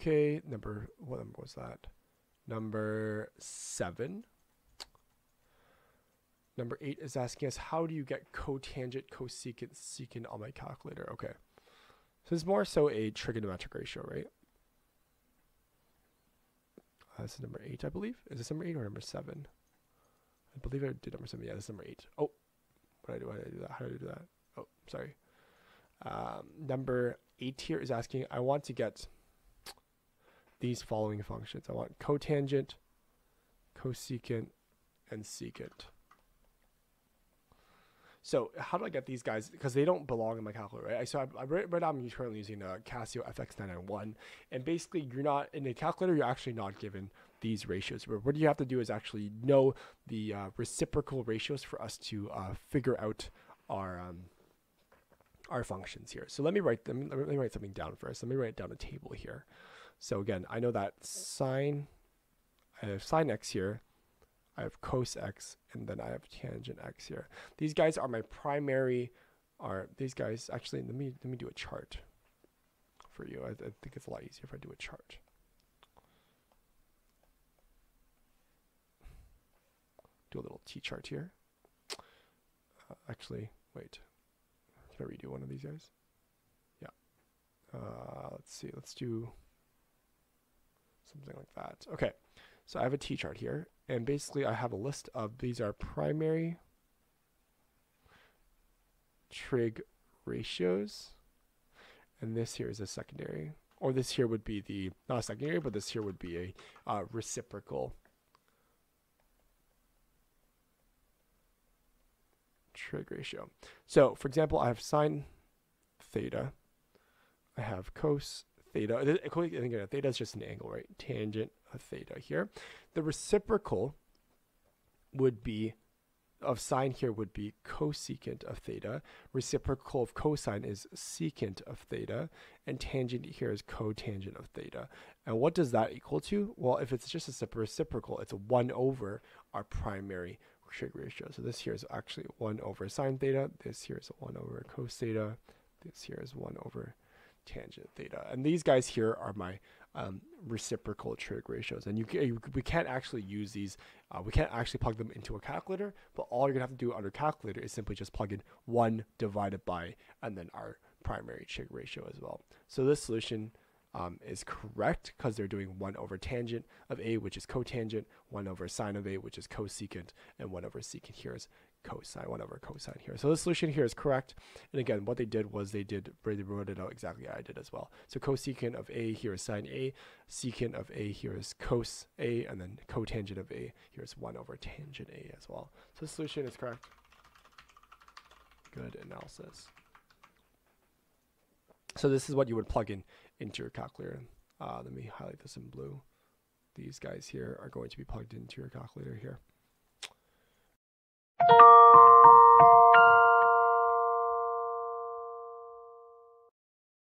Okay, number what number was that? Number seven. Number eight is asking us how do you get cotangent, cosecant, secant on my calculator? Okay. So it's more so a trigonometric ratio, right? Uh, this is number eight, I believe. Is this number eight or number seven? I believe I did number seven. Yeah, this is number eight. Oh, what did I do? Why did I do that? How did I do that? Oh, sorry. Um, number eight here is asking, I want to get these following functions. I want cotangent, cosecant, and secant. So how do I get these guys? Because they don't belong in my calculator, right? So I, I right, now I'm currently using a Casio FX991, and basically you're not in the calculator. You're actually not given these ratios. But what you have to do is actually know the uh, reciprocal ratios for us to uh, figure out our um, our functions here. So let me write them. Let me write something down first. Let me write down a table here. So again, I know that sine, I have sine x here, I have cos x, and then I have tangent x here. These guys are my primary, are these guys, actually, let me, let me do a chart for you. I, I think it's a lot easier if I do a chart. Do a little t-chart here. Uh, actually, wait. Can I redo one of these guys? Yeah. Uh, let's see. Let's do something like that. Okay, so I have a t-chart here, and basically I have a list of these are primary trig ratios, and this here is a secondary, or this here would be the not a secondary, but this here would be a uh, reciprocal trig ratio. So, for example, I have sine theta, I have cos theta. Again, uh, theta is just an angle, right? Tangent of theta here. The reciprocal would be of sine here would be cosecant of theta. Reciprocal of cosine is secant of theta. And tangent here is cotangent of theta. And what does that equal to? Well, if it's just a reciprocal, it's a 1 over our primary trig ratio. So this here is actually 1 over sine theta. This here is 1 over cos theta. This here is 1 over tangent theta. And these guys here are my um, reciprocal trig ratios. And you, you, we can't actually use these, uh, we can't actually plug them into a calculator, but all you're gonna have to do under calculator is simply just plug in one divided by, and then our primary trig ratio as well. So this solution um, is correct because they're doing 1 over tangent of A, which is cotangent, 1 over sine of A, which is cosecant, and 1 over secant here is cosine, 1 over cosine here. So the solution here is correct. And again, what they did was they did, they wrote it out exactly I did as well. So cosecant of A here is sine A, secant of A here is cos A, and then cotangent of A here is 1 over tangent A as well. So the solution is correct. Good analysis. So this is what you would plug in into your calculator. Uh, let me highlight this in blue. These guys here are going to be plugged into your calculator here.